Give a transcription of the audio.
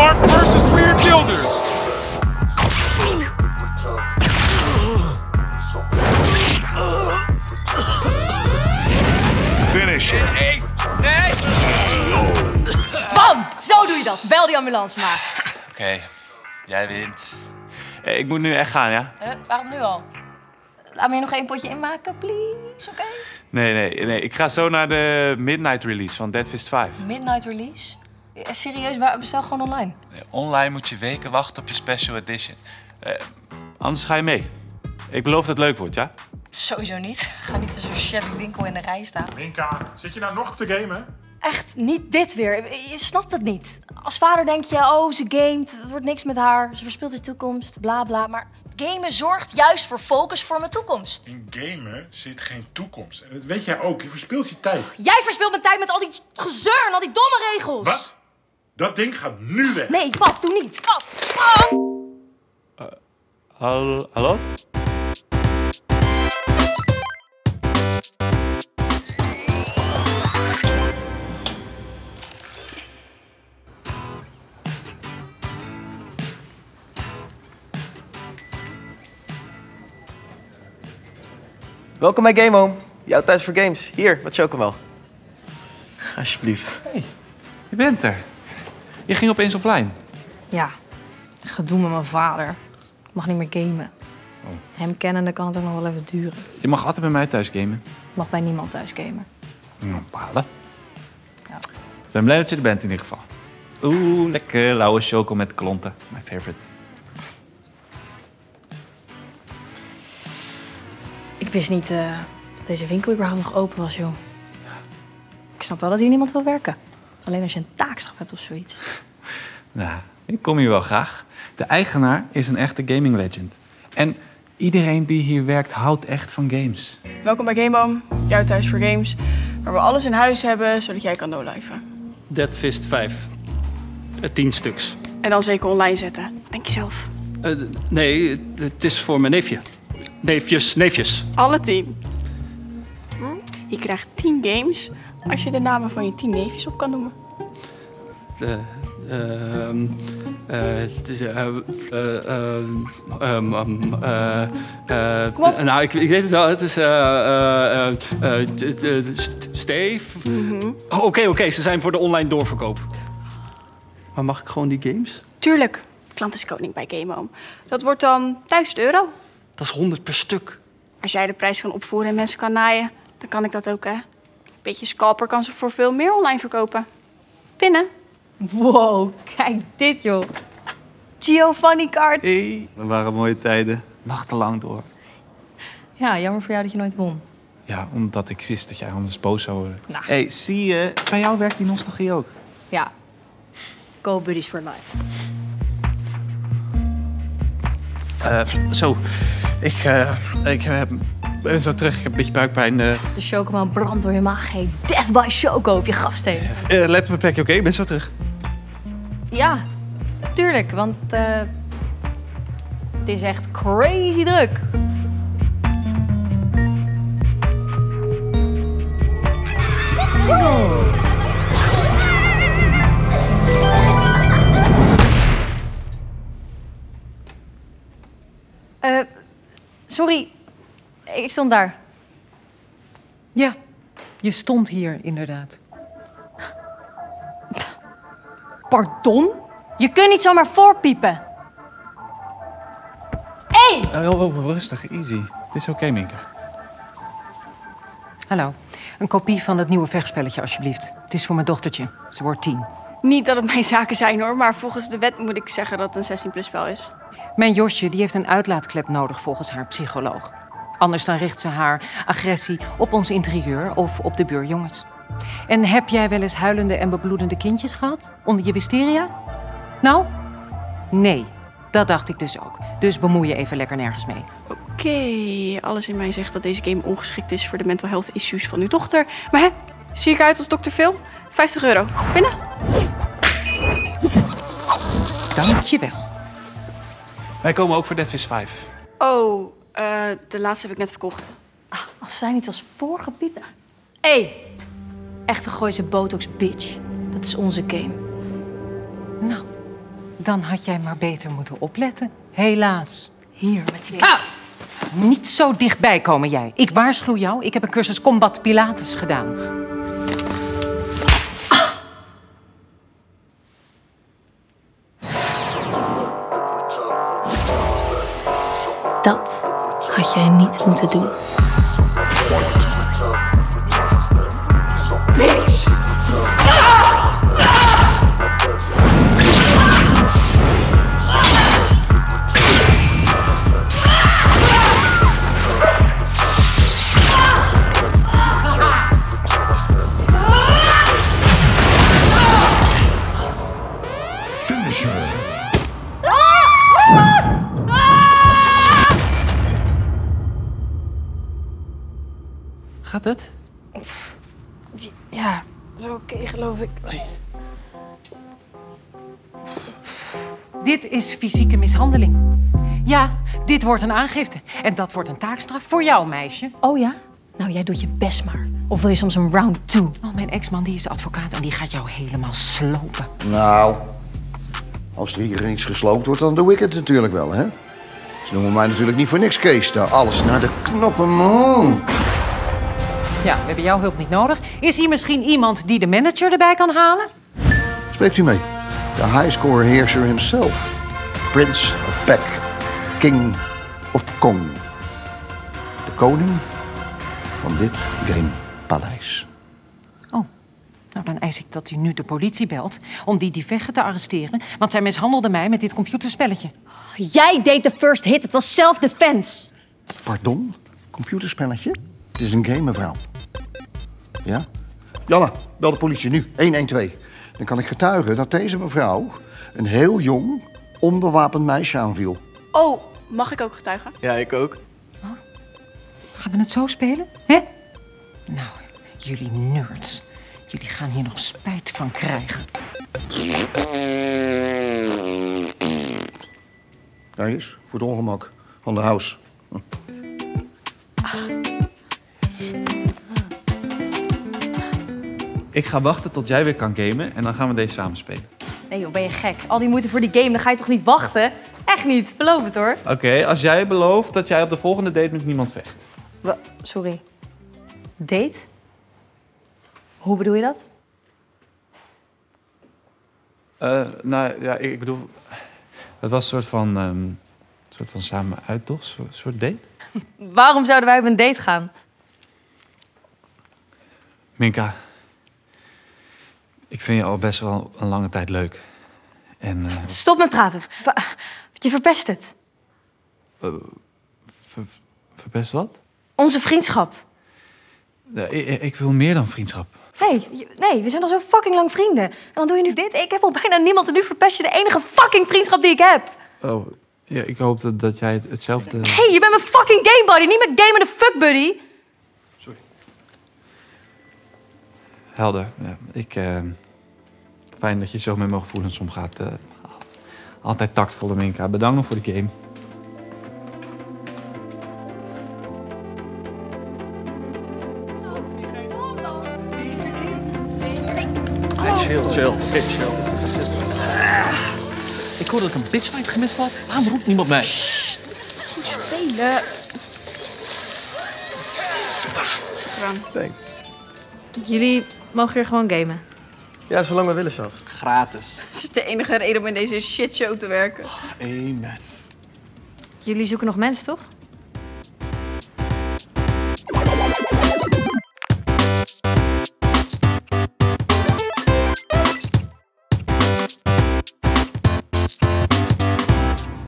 Mark versus Weird Builders. Finish it. Nee, nee! Bam! Zo doe je dat. Bel die ambulance maar. Oké, jij wint. Eh, Ik moet nu echt gaan, ja? Eh, waarom nu al? Laat me hier nog één potje inmaken, please, oké? Nee, nee, nee. Ik ga zo naar de midnight release van Dead Fist 5. Midnight release? Eh, Serieus, waar- bestel gewoon online. Nee, Online moet je weken wachten op je special edition. Eh, anders ga je mee. Ik beloof dat het leuk wordt, ja? Sowieso niet. Ga niet in zo'n shabby winkel in de rij staan. Minka, zit je nou nog te gamen? Echt, niet dit weer. Je snapt het niet. Als vader denk je, oh, ze gamet, het wordt niks met haar. Ze verspeelt haar toekomst, bla bla. Maar gamen zorgt juist voor focus voor mijn toekomst. In gamen zit geen toekomst. En dat weet jij ook. Je verspilt je tijd. Jij verspilt mijn tijd met al die gezeur en al die domme regels. Wat? Dat ding gaat nu weg. Nee, pap, doe niet. Pap, pap. Hallo? hallo? Welkom bij Game Home. Jouw thuis voor games. Hier, wat chocomel. Alsjeblieft. Je bent er. Je ging opeens offline. Ja, gedoe met mijn vader. Ik mag niet meer gamen. Hem kennende kan het ook nog wel even duren. Je mag altijd bij mij thuis gamen. Ik mag bij niemand thuis gamen. Nou, balen. Ik ben blij dat je er bent in ieder geval. Oeh, lekker lauwe choco met klonten. My favorite. Ik wist niet eh, dat deze winkel überhaupt nog open was, joh. Ik snap wel dat hier niemand wil werken. Alleen als je een taakstraf hebt of zoiets. Nou, ik kom hier wel graag. De eigenaar is een echte gaming legend. En iedereen die hier werkt houdt echt van games. Welkom bij Game Home, jouw thuis voor games. Waar we alles in huis hebben, zodat jij kan no-liven. Dead Fist 5. Eh, tien stuks. En dan zeker online zetten. Wat denk je zelf? Eh, nee, het- het is voor mijn neefje. Neefjes, neefjes. Alle tien. Hm? Je krijgt tien games als je de namen van je tien neefjes op kan noemen. Eh, ehm, eh, het is, eh, eh, ehm, ehm, ehm, eh, eh, Kom op. nou, ik, ik weet het wel. Het is... eh, eh, eh, eh, eh, Steve? Oké, oké. Ze zijn voor de online doorverkoop. Maar mag ik gewoon die games? Tuurlijk, klant is koning bij Game Home. Dat wordt dan 1000 euro. Dat is 100 per stuk. Als jij de prijs kan opvoeren en mensen kan naaien, dan kan ik dat ook, hè. Beetje scalper kan ze voor veel meer online verkopen. Pinnen. Wow, kijk dit, joh. Giovanni Kart. Hey, dat waren mooie tijden. Nachtenlang door. Ja, jammer voor jou dat je nooit won. Ja, omdat ik wist dat jij anders boos zou worden. Nou. hey, zie je, bij jou werkt die nostalgie ook. Ja. Go Buddies for Life. Eh, zo, ik, eh, ik eh, ben zo terug. Ik heb een beetje buikpijn. eh De chocomel brandt door je maag heen. Death by Choco op je grafsteen. eh, let mijn plekje, oké? Ik ben zo terug. Ja, tuurlijk, want eh, het is echt crazy druk. Sorry, ik stond daar. Ja, je stond hier inderdaad. Pardon? Je kunt niet zomaar voorpiepen. Hé! Hey! Oh, oh, oh, rustig, easy. Het is oké, Minka. Hallo, een kopie van het nieuwe vechtspelletje alsjeblieft. Het is voor mijn dochtertje. Ze wordt tien. Niet dat het mijn zaken zijn hoor, maar volgens de wet moet ik zeggen dat het een 16 plus spel is. Mijn Josje die heeft een uitlaatklep nodig volgens haar psycholoog. Anders dan richt ze haar agressie op ons interieur of op de buurjongens. En heb jij wel eens huilende en bebloedende kindjes gehad onder je wisteria? Nou? Nee, dat dacht ik dus ook. Dus bemoei je even lekker nergens mee. Oké, alles in mij zegt dat deze game ongeschikt is voor de mental health issues van uw dochter. Maar hè, zie ik uit als Dr. Phil? 50 euro. Binnen. Dankjewel. Wij komen ook voor Dead Fist 5. Oh, eh, de laatste heb ik net verkocht. Als zij niet was voorgepiept. Hé! Hey, echte Gooise botox bitch. Dat is onze game. Nou, Dan had jij maar beter moeten opletten. Helaas. Hier, met die... Niet zo dichtbij komen jij. Ik waarschuw jou, ik heb een cursus Combat Pilates gedaan. Dat had jij niet moeten doen. Gaat het? Ja, zo oké geloof ik. Dit is fysieke mishandeling. Ja, dit wordt een aangifte. En dat wordt een taakstraf voor jou, meisje. Oh ja? Nou, jij doet je best maar. Of wil je soms een round two? Oh, mijn ex-man die is advocaat en die gaat jou helemaal slopen. Nou, als er hier niets gesloopt wordt, dan doe ik het natuurlijk wel, hè? Ze noemen mij natuurlijk niet voor niks Kees. Daar alles naar de knoppen, man. Ja, we hebben jouw hulp niet nodig. Is hier misschien iemand die de manager erbij kan halen? Spreekt u mee? De highscore heerser himself. Prince of Peck. King of Kong. De koning van dit gamepaleis. Oh, nou dan eis ik dat u nu de politie belt om die dieveggen te arresteren. Want zij mishandelde mij met dit computerspelletje. Jij deed de first hit. Het was self-defense. Pardon? Computerspelletje? Het is een game, mevrouw. Ja? Janne, bel de politie nu. 112. Dan kan ik getuigen dat deze mevrouw een heel jong, onbewapend meisje aanviel. Oh, mag ik ook getuigen? Ja, ik ook. Gaan we het zo spelen? Hè? Nou, jullie nerds. Jullie gaan hier nog spijt van krijgen. Daar is, voor het ongemak van de house. Ik ga wachten tot jij weer kan gamen en dan gaan we deze samen spelen. Nee joh, ben je gek? Al die moeite voor die game, dan ga je toch niet wachten? Echt niet, beloof het hoor. Oké, als jij belooft dat jij op de volgende date met niemand vecht. Wa- Sorry. Date? Hoe bedoel je dat? Eh, nou ja, ik, bedoel, het was een soort van, ehm, soort van samen uit, toch? Een soort, soort date. Waarom zouden wij op een date gaan? Minka, ik vind je al best wel een lange tijd leuk. En eh, Stop met praten. Je verpest het. ver- verpest wat? Onze vriendschap. Eh, ik, ik wil meer dan vriendschap. Nee, nee, we zijn al zo fucking lang vrienden. En dan doe je nu dit. Ik heb al bijna niemand en nu verpest je de enige fucking vriendschap die ik heb. Oh, ja, ik hoop dat, dat jij het, hetzelfde... Hé, hey, je bent mijn fucking game buddy, niet mijn game en de fuck buddy. Helder. Ja, ik, eh, fijn dat je zo met mijn gevoelens omgaat. eh. altijd tactvolle Minka. Bedankt voor de game. Chill, chill. Hey, chill. Ik hoorde dat ik een bitchfight gemist had. Waarom roept niemand mij? Spelen. Gedaan. Thanks. Jullie mogen hier gewoon gamen. Ja, zolang we willen zelfs. Gratis. Het is de enige reden om in deze shitshow te werken. Amen. Jullie zoeken nog mensen, toch?